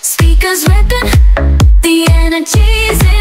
speakers ripping, the energy's in